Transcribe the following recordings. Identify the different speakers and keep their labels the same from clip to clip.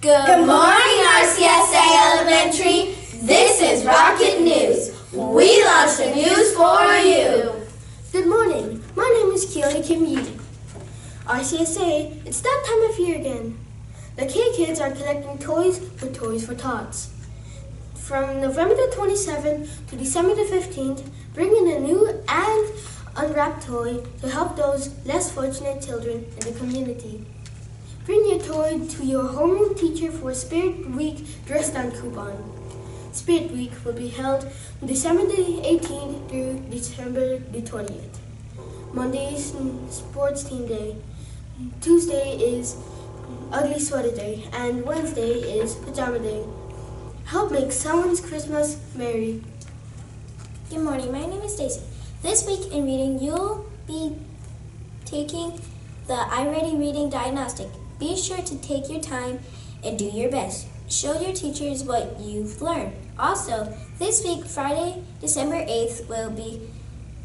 Speaker 1: Good morning, RCSA Elementary. This is Rocket News. We launch the news for you.
Speaker 2: Good morning. My name is Keely Kim Yee. RCSA, it's that time of year again. The K Kids are collecting toys with Toys for Tots. From November the 27th to December the 15th, bring in a new and unwrapped toy to help those less fortunate children in the community. Toy to your homeroom teacher for Spirit Week dress down coupon. Spirit Week will be held December the 18th through December the 20th. Monday is Sports Team Day. Tuesday is Ugly Sweater Day. And Wednesday is Pajama Day. Help make someone's Christmas merry.
Speaker 3: Good morning, my name is Stacy. This week in reading, you'll be taking the I iReady Reading Diagnostic. Be sure to take your time and do your best. Show your teachers what you've learned. Also, this week, Friday, December 8th, will be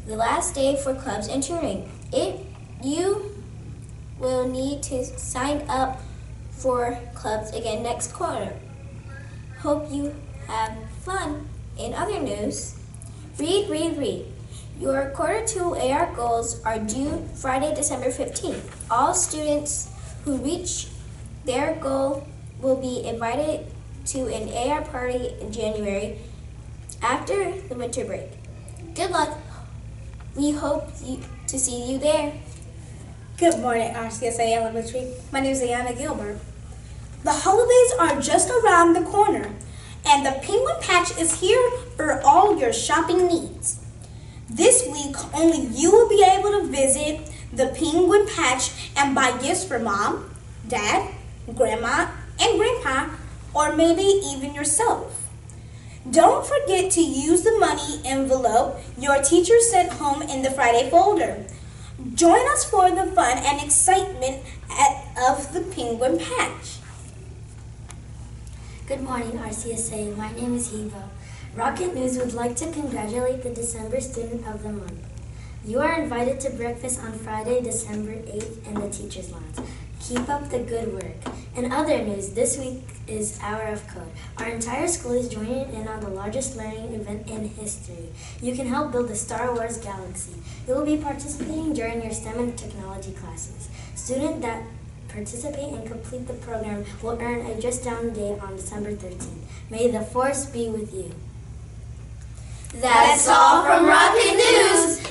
Speaker 3: the last day for clubs and tutoring. It you will need to sign up for clubs again next quarter. Hope you have fun. In other news, read, read, read. Your quarter two AR goals are due Friday, December 15th. All students who reach their goal will be invited to an AR party in January after the winter break. Good luck. We hope you, to see you there.
Speaker 4: Good morning, RCSA Elementary. My name is Ayana Gilbert. The holidays are just around the corner, and the Penguin Patch is here for all your shopping needs. This week, only you will be able to visit the Penguin Patch and buy gifts for mom, dad, grandma, and grandpa, or maybe even yourself. Don't forget to use the money envelope your teacher sent home in the Friday folder. Join us for the fun and excitement at, of the Penguin Patch.
Speaker 5: Good morning, RCSA. My name is Hiva. Rocket News would like to congratulate the December Student of the Month. You are invited to breakfast on Friday, December 8th in the Teacher's Lounge. Keep up the good work. In other news, this week is Hour of Code. Our entire school is joining in on the largest learning event in history. You can help build the Star Wars galaxy. You will be participating during your STEM and technology classes. Students that participate and complete the program will earn a Just Down Day on December 13th. May the Force be with you.
Speaker 1: That's all from Rocket News.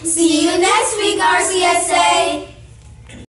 Speaker 1: See you next week, RCSA.